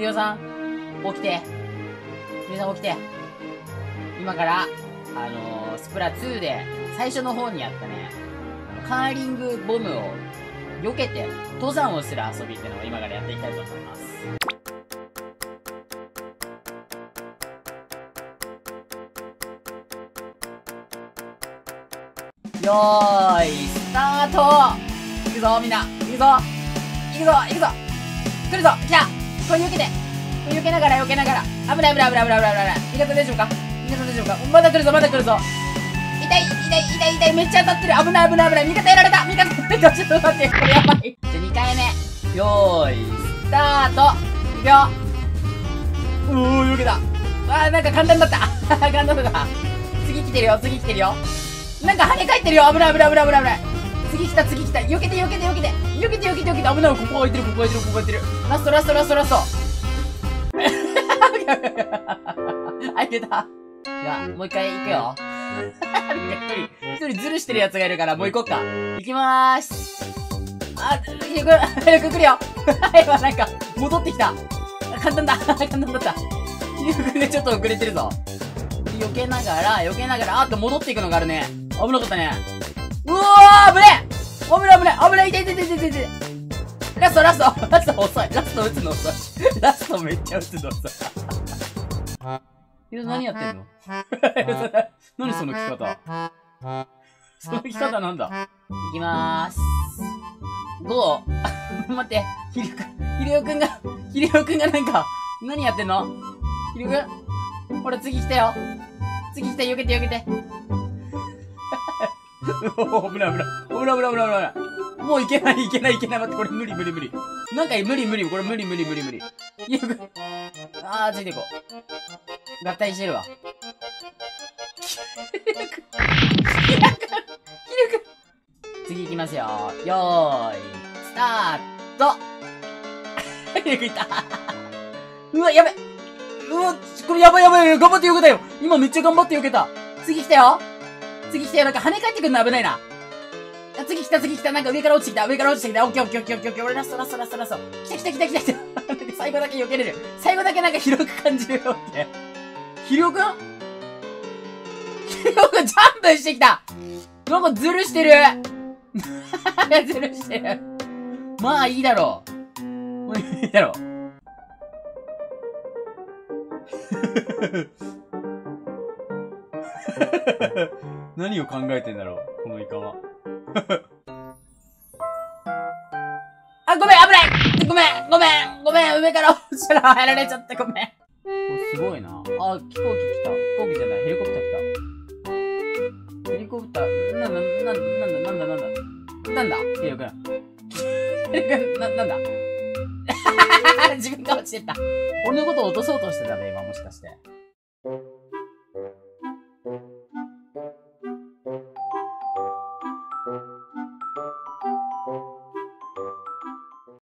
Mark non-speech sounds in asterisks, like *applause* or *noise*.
ヒデオさん、起きて。ヒデオさん起きて。今から、あのー、スプラ2で、最初の方にやったね、カーリングボムを避けて、登山をする遊びっていうのを今からやっていきたいと思います。よーい、スタート行くぞ、みんな行くぞ行くぞ行くぞ来るぞ来たこれ避けてこれ避けながら避けながら。危ない危ない危ない危ない危ない危ない。味方大丈夫か？味方大丈夫か？まだ来るぞまだ来るぞ。痛い痛い痛い痛い。めっちゃ当たってる。危ない危ない危ない。味方やられた。味方やられた。ちょっと待って。これやばい。じゃあ2回目。よーいスタート。いくよ。おー避けた。あーなんか簡単だった。*laughs* 簡単だった。次来てるよ次来てるよ。なんか跳ね返ってるよ。危ない危ない危ない危ない危ない。次来た次来た。避けて避けて避けて。避けて避けて避けて。危ないここ置いてるここ置いてるここ置いてる。ラストラストラストラスト。あいけた。じゃあもう一回行くよ。一人一人ズルしてるやつがいるからもう行こっか。行きまーす。あひろく早く来るよ。今なんか戻ってきた。簡単だ。簡単だった。ひろくねちょっと遅れてるぞ。避けながら避けながらあっと戻っていくのがあるね。危なかったね。うわー危ねない痛い痛い痛い痛い痛いラストラストラスト遅いラスト打つの遅いラストめっちゃ打つの遅いいや何やってんの？*laughs* 何その聞き方？その聞き方なんだ？いきまーす。5! *laughs* 待って、ひりょくん、ひりょくんが、ひりょくんがなんか、何やってんの？ひりょくん？ほら次来たよ。次来た、避けて避けて。*laughs* お危ない危ない。危ない危ない危ない危ない。もういけないいけないいけない。待って、これ無理無理無理。なんか無理無理。これ無理無理無理無理。あー、ついていこう。合体してるわ。ひりょくん。ひりょくん。ひりょくん。次行きますよ。よーい、スタートひろくんいった。うわ、やべうわ、これやばいやばい頑張ってよけたよ今めっちゃ頑張ってよけた次来たよ次来たよなんか跳ね返ってくるの危ないな。あ次来た次来た。なんか上から落ちてきた。上から落ちてきた。オッケーオッケーオッケーオッケーオッケー。俺ラストラストラストラスト来た来た来た来た来た。最後だけ避けれる。最後だけなんか広く感じるよってひろく？んひろくんジャンプしてきた。なんかズルしてる。*laughs* ズルしてる。まあいいだろう。もういいだろう。*laughs* 何を考えてんだろう、このイカは。あ、ごめん、危ないごめん、ごめん、ごめん、上から落ちたら入られちゃってごめん。お、すごいな。あ、飛行機来た。飛行機じゃない、ヘリコプター来た。ヘリコプター、なんだ、なんだ、なんだ、なんだ、なんだ？なんだヒロくん。ヒロくん、な、なんだ？*laughs* 自分が落ちてった。俺のことを落とそうとしてたね、今もしかして。